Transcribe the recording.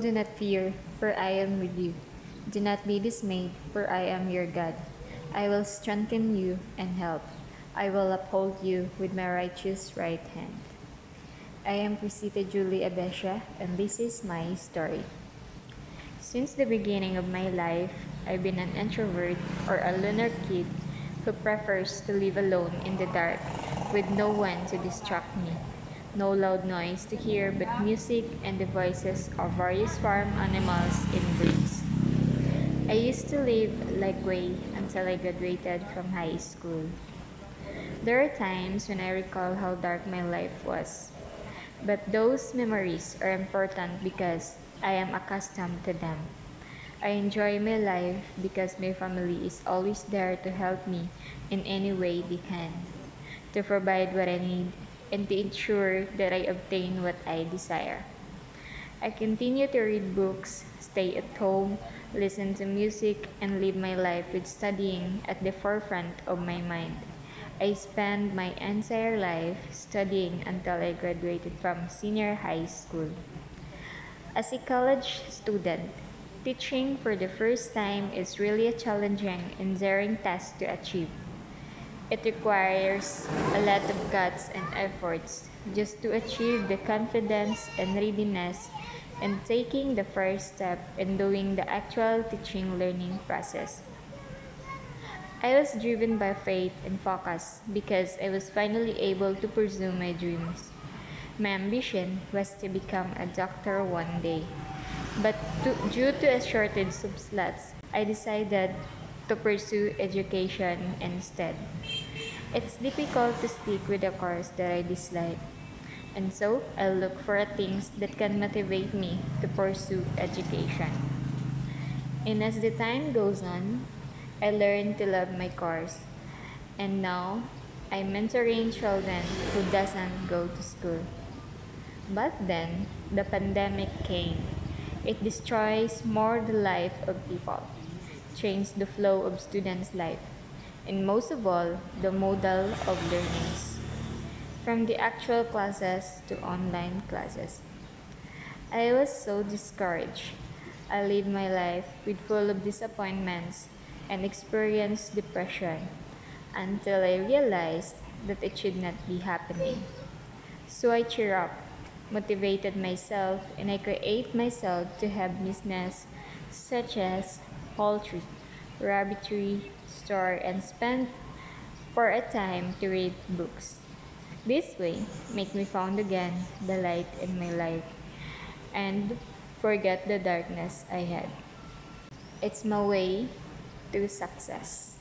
do not fear, for I am with you. Do not be dismayed, for I am your God. I will strengthen you and help. I will uphold you with my righteous right hand. I am Crisita Julie Abesha, and this is my story. Since the beginning of my life, I've been an introvert or a loner kid who prefers to live alone in the dark with no one to distract me. No loud noise to hear but music and the voices of various farm animals and birds. I used to live like way until I graduated from high school. There are times when I recall how dark my life was, but those memories are important because I am accustomed to them. I enjoy my life because my family is always there to help me in any way they can, to provide what I need and to ensure that I obtain what I desire. I continue to read books, stay at home, listen to music, and live my life with studying at the forefront of my mind. I spent my entire life studying until I graduated from senior high school. As a college student, teaching for the first time is really a challenging and daring task to achieve. It requires a lot of guts and efforts just to achieve the confidence and readiness and taking the first step in doing the actual teaching learning process. I was driven by faith and focus because I was finally able to pursue my dreams. My ambition was to become a doctor one day. But to, due to a shortage of slots, I decided to pursue education instead. It's difficult to stick with a course that I dislike, and so I look for things that can motivate me to pursue education. And as the time goes on, I learn to love my course, and now I'm mentoring children who doesn't go to school. But then the pandemic came. It destroys more the life of people change the flow of students' life, and most of all, the model of learnings, from the actual classes to online classes. I was so discouraged. I lived my life with full of disappointments and experienced depression until I realized that it should not be happening. So I cheer up, motivated myself, and I create myself to have business such as poultry, rabbitry, store, and spend for a time to read books. This way, make me found again the light in my life and forget the darkness I had. It's my way to success.